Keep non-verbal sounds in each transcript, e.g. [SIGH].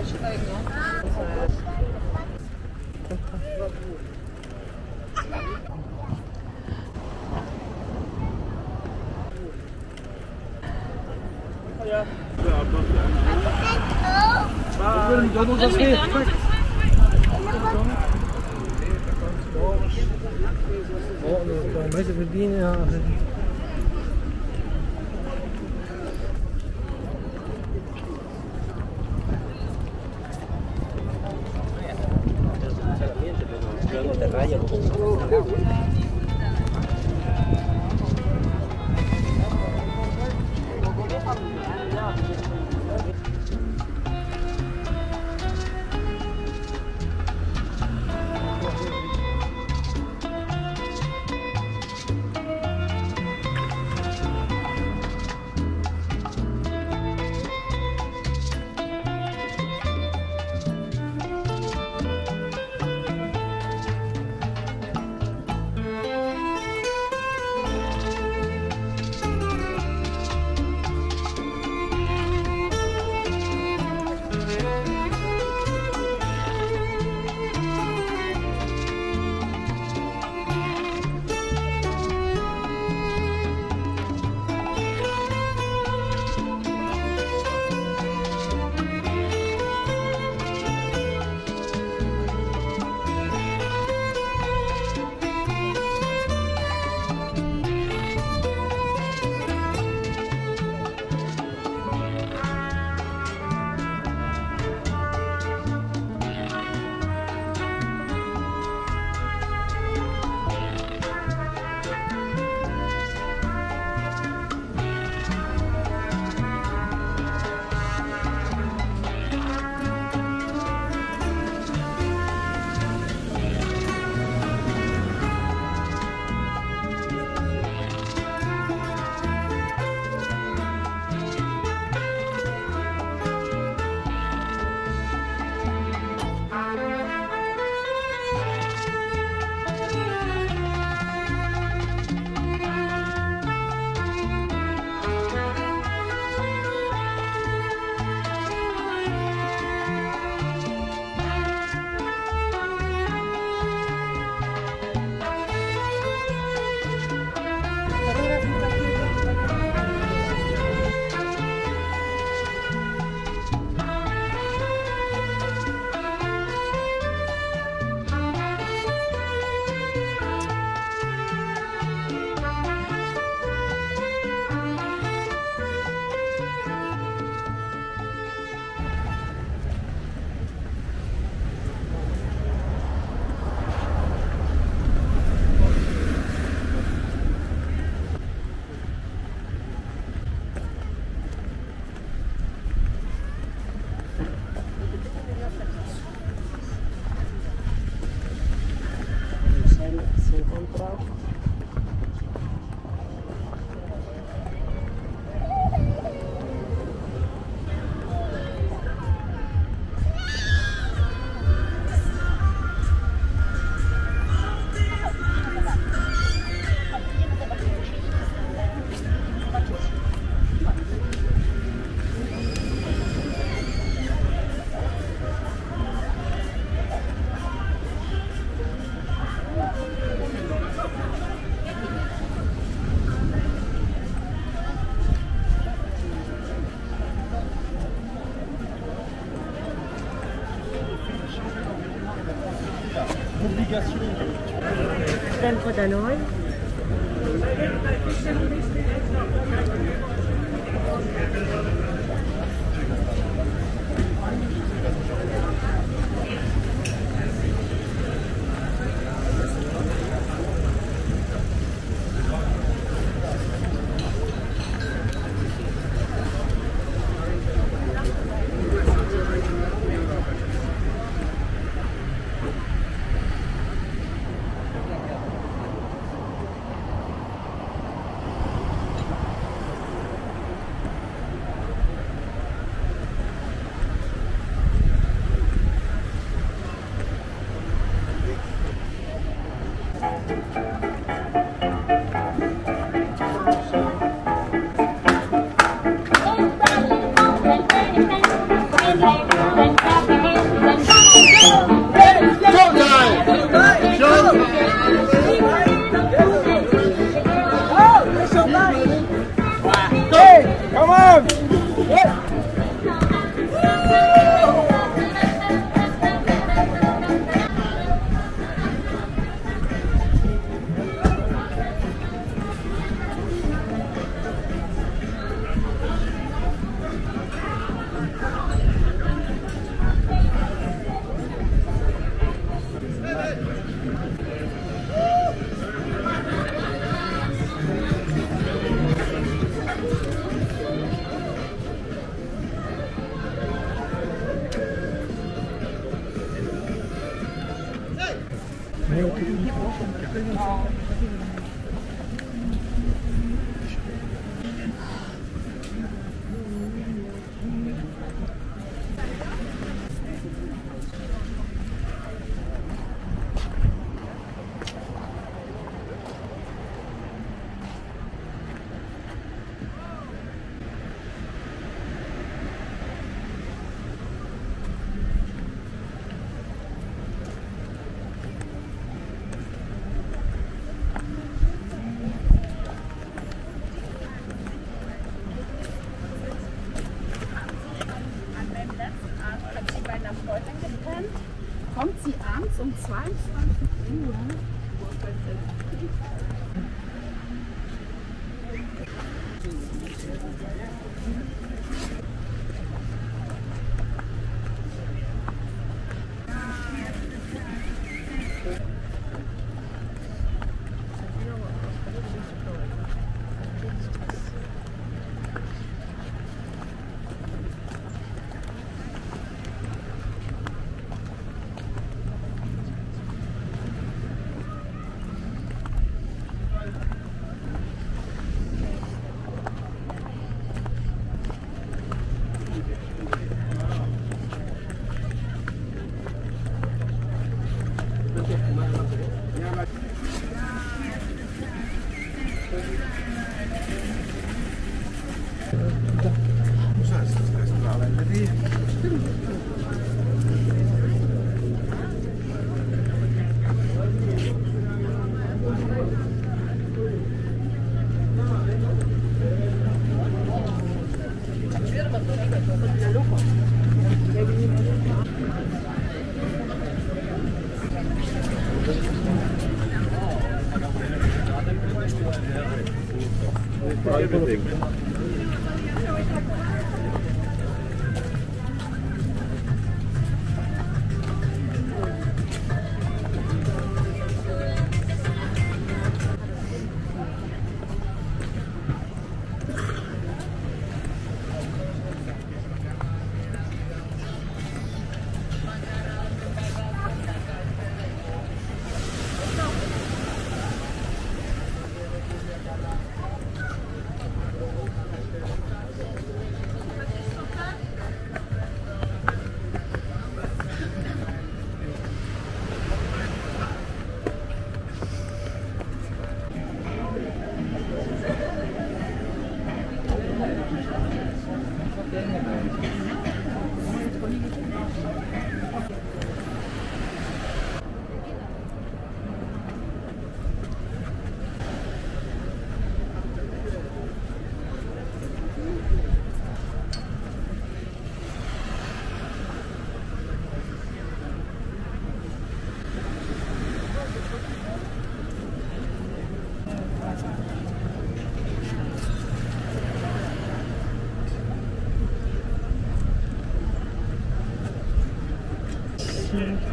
Yeah. for the Lord. 没有我我 Everything. Yeah.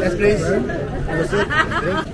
Yes, please.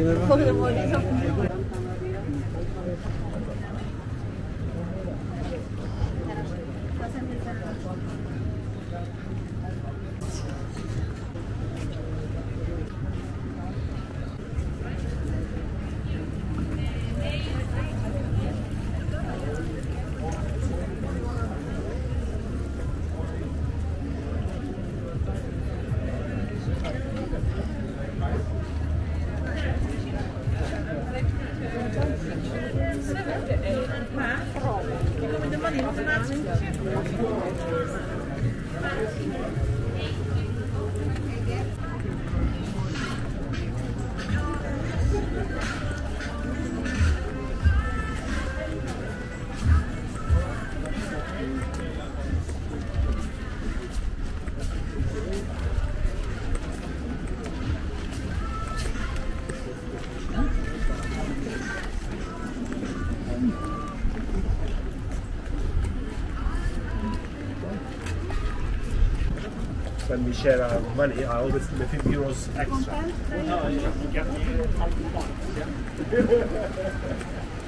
zo'n when we share our money, I always give 50 euros extra. [LAUGHS]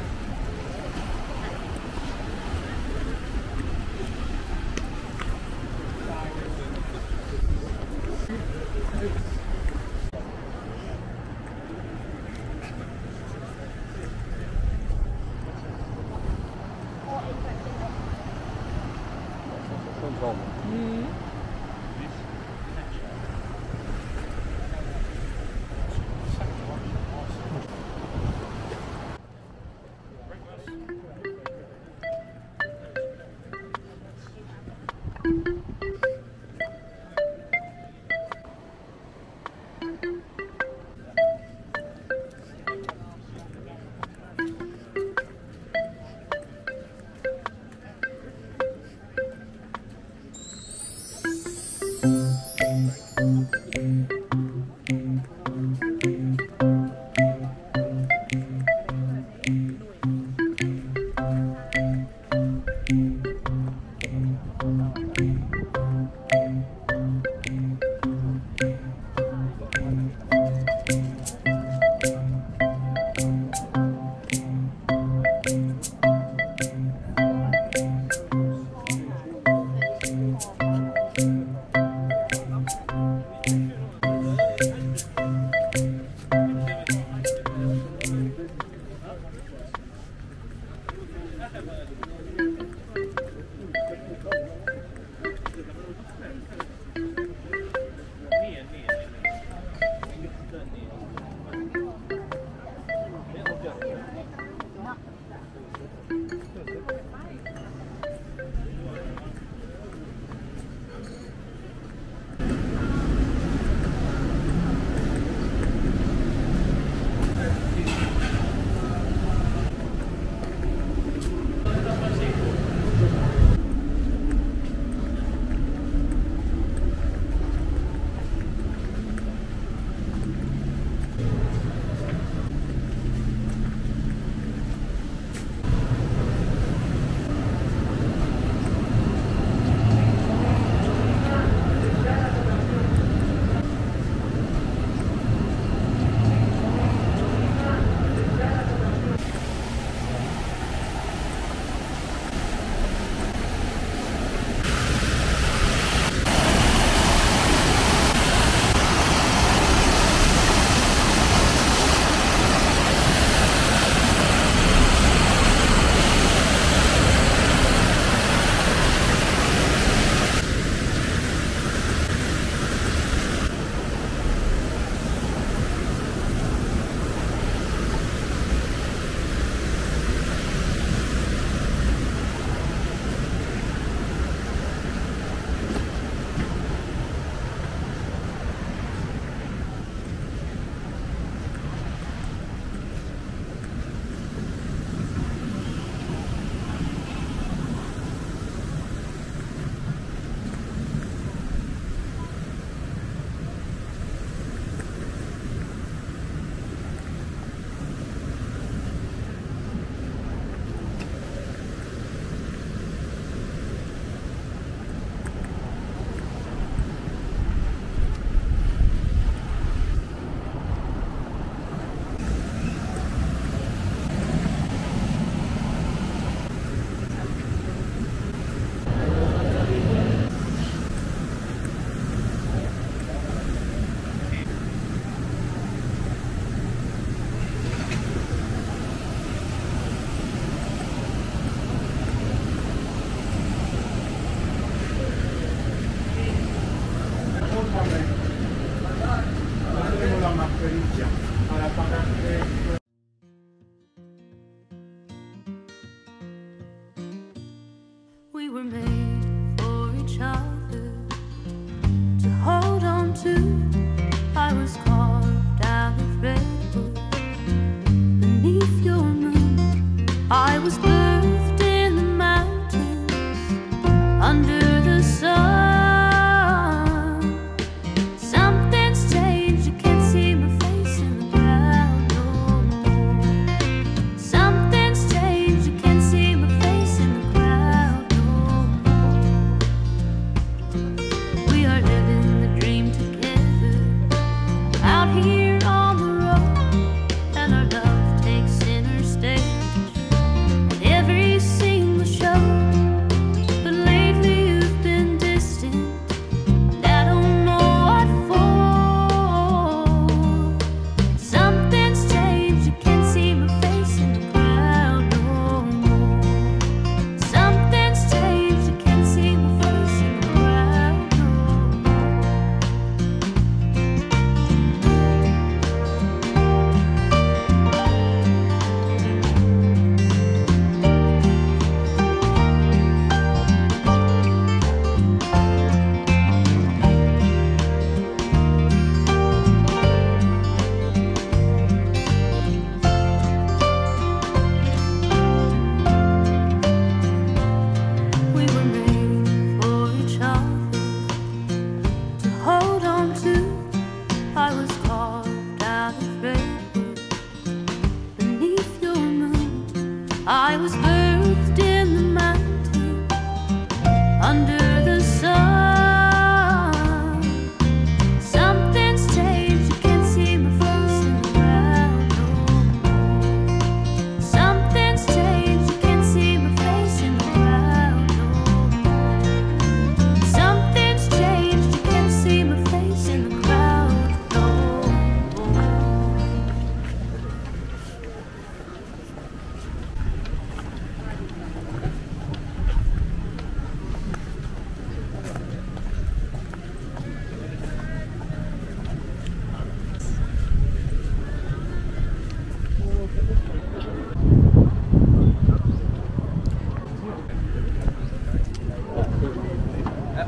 were made.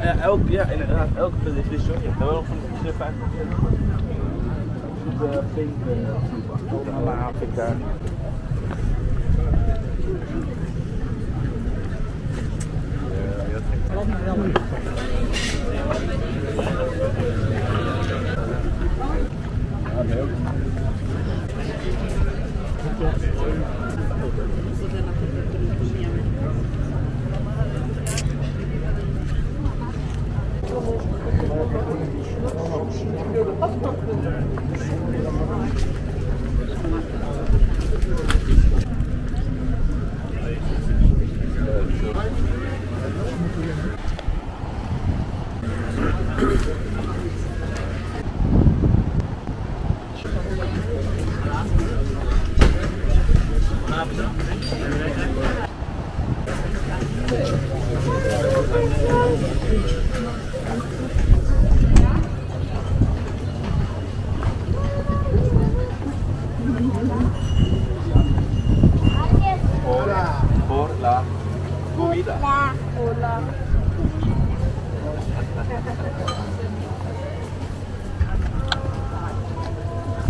Ja, elk, ja inderdaad, elke punt is dus, sorry. Ik ben wel van de 5%. De pink, eh, de Afrika. Ja,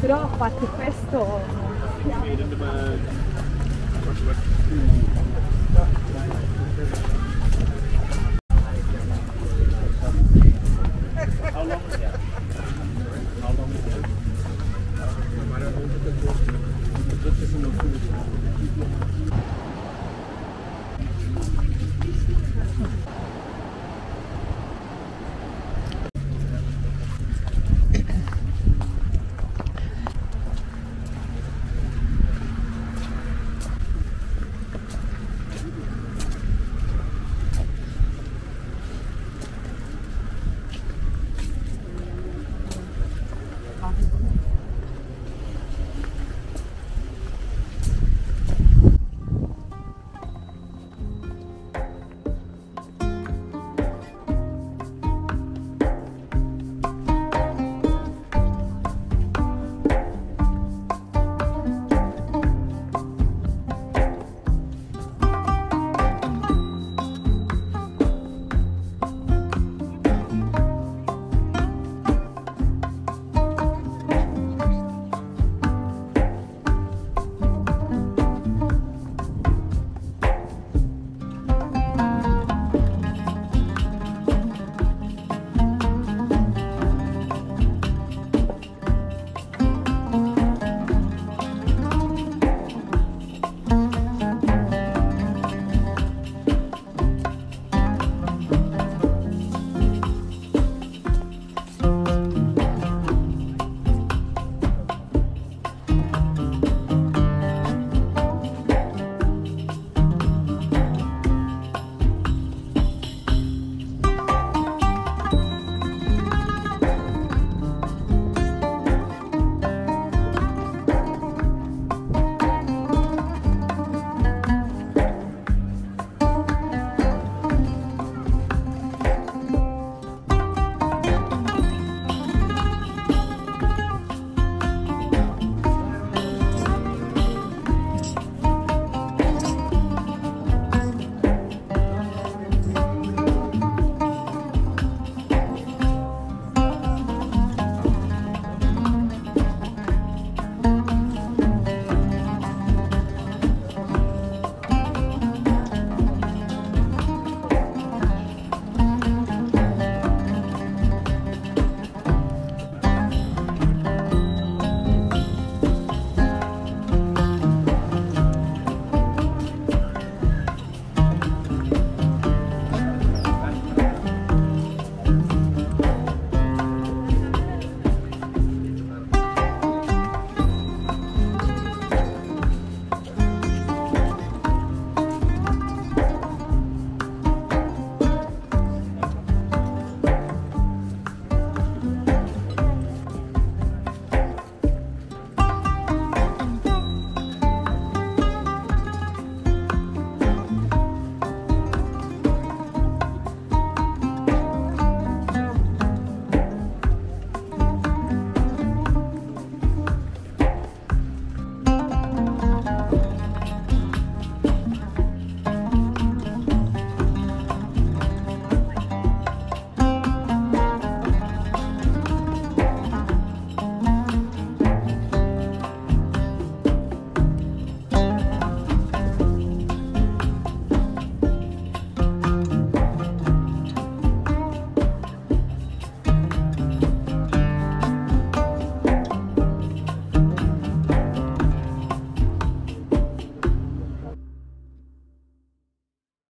però a parte questo